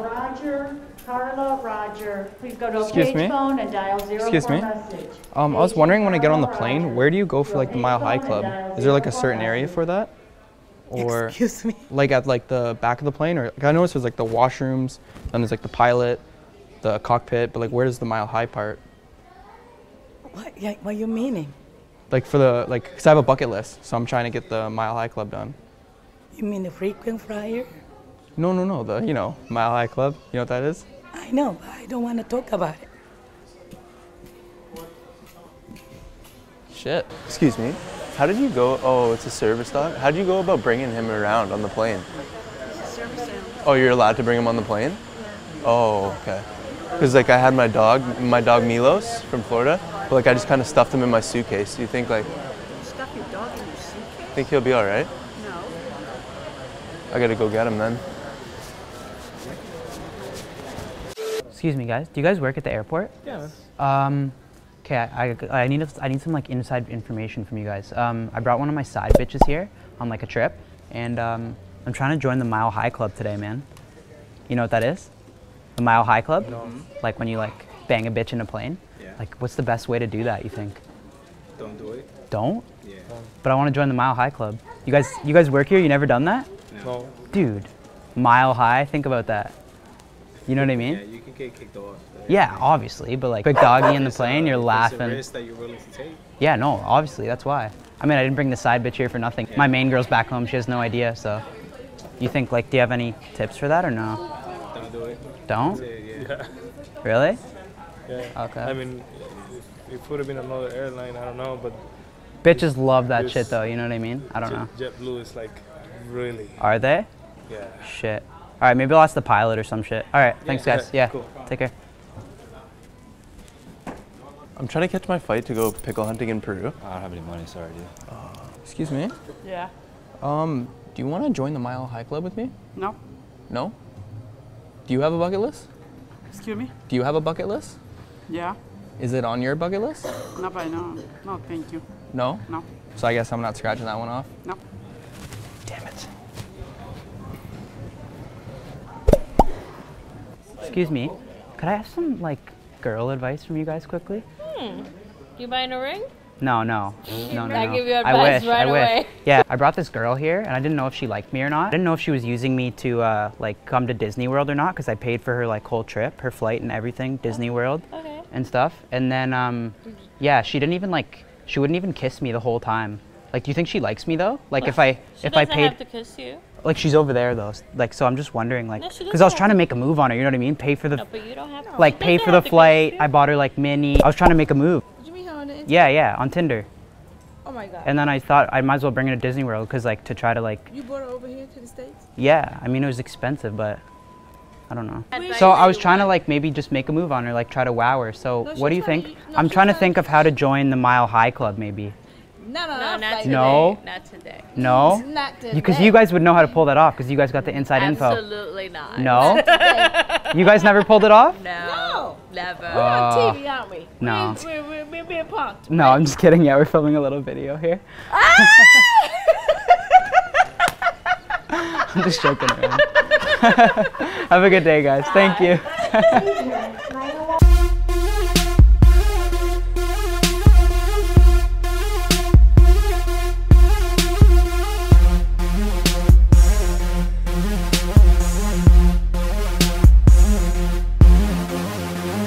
Roger, Carla, Roger. Please go to a Excuse page me? phone and dial zero Excuse for me? message. Um, I was wondering when I get on the plane, Roger. where do you go for like the Mile High Club? Is there like a certain area for that? Or Excuse me. like at like the back of the plane, or like, I noticed there's like the washrooms, then there's like the pilot, the cockpit, but like where does the Mile High part? What, yeah, what you meaning? Like for the like, cause I have a bucket list, so I'm trying to get the Mile High Club done. You mean the frequent flyer? No, no, no, the you know Mile High Club. You know what that is? I know, but I don't want to talk about it. Shit. Excuse me. How did you go? Oh, it's a service dog. How did you go about bringing him around on the plane? Oh, you're allowed to bring him on the plane? Oh, okay. Because like I had my dog, my dog Milos from Florida, but like I just kind of stuffed him in my suitcase. Do you think like? Stuff your dog in your suitcase? Think he'll be all right? No. I gotta go get him then. Excuse me, guys. Do you guys work at the airport? Yeah. Um, okay, I, I, I need a, I need some like inside information from you guys. Um, I brought one of my side bitches here on like a trip, and um, I'm trying to join the Mile High Club today, man. You know what that is? The Mile High Club? No. Like when you like bang a bitch in a plane. Yeah. Like, what's the best way to do that? You think? Don't do it. Don't? Yeah. But I want to join the Mile High Club. You guys, you guys work here? You never done that? No. Dude, Mile High. Think about that. You know what I mean? Yeah, you can get kicked off. Yeah, obviously, but like big doggy in the plane, you're laughing. risk that you're willing to take. Yeah, no, obviously, that's why. I mean, I didn't bring the side bitch here for nothing. My main girl's back home, she has no idea, so. You think, like, do you have any tips for that or no? Don't do it. Don't? Yeah. yeah. Really? yeah. Okay. I mean, it would have been another airline, I don't know, but Bitches love that shit though, you know what I mean? I don't know. JetBlue is like really. Are they? Yeah. Shit. All right, maybe I'll ask the pilot or some shit. All right, thanks, Yeah, guys. Yeah, cool. take care. I'm trying to catch my flight to go pickle hunting in Peru. I don't have any money, sorry, dude. Excuse me. Yeah. Um, do you want to join the Mile High Club with me? No. No. Do you have a bucket list? Excuse me? Do you have a bucket list? Yeah. Is it on your bucket list? No, but no. No, thank you. No. No. So I guess I'm not scratching that one off. No. Damn it. Excuse me, could I have some, like, girl advice from you guys quickly? You buying a ring? No, no, no, no. I no. give you I advice wish, right I wish. away. Yeah, I brought this girl here, and I didn't know if she liked me or not. I didn't know if she was using me to uh, like come to Disney World or not, because I paid for her like whole trip, her flight and everything, Disney World Okay. and stuff. And then, um, yeah, she didn't even like, she wouldn't even kiss me the whole time. Like, do you think she likes me though? Like, if I She if I doesn't paid, have to kiss you. like, she's over there though. s- Like, so I'm just wondering, like, No, she because I was doesn't trying to have make a move on her. You know what I mean? Pay for the No, but you don't have to. like She pay doesn't for the have to kiss flight. you. I bought her like mini. I was trying to make a move. Did you meet her on the internet? Yeah, yeah, on Tinder. Oh my god. And then I thought I might as well bring her to Disney World because like to try to like you brought her over here to the States? yeah. I mean it was expensive, but I don't know. Advice So I was trying to like maybe just make a move on her, like try to wow her. So No, what do you think? no, I'm she's trying to trying think to- of how to join the Mile High Club, maybe. No, no, no, not today. No? Not today. No, Not today. because you guys would know how to pull that off because you guys got the inside info. Absolutely not. No, you guys never pulled it off. No. No. Never. We're on Uh, on TV, aren't we? no. We're, we're, we're being punked. No, I'm just kidding. Yeah, we're filming a little video here. Ah! I'm just joking around. Have a good day, guys. Thank you.